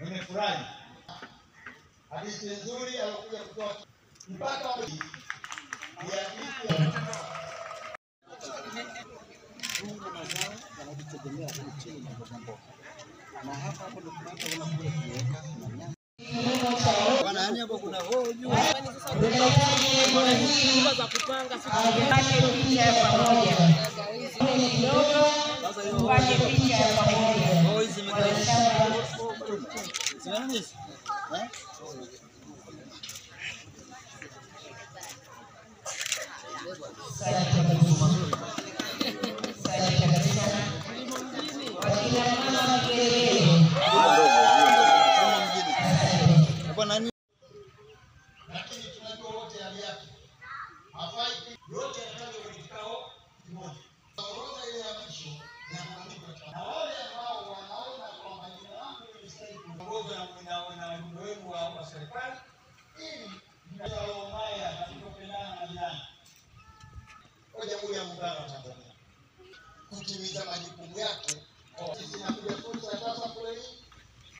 Nimefurahi. Hadithi nzuri alikuja kutoa mpaka mazao Você lembra disso? Né? Hafai muungano wa Tanzania. Kutimiza majukumu yake. Kwa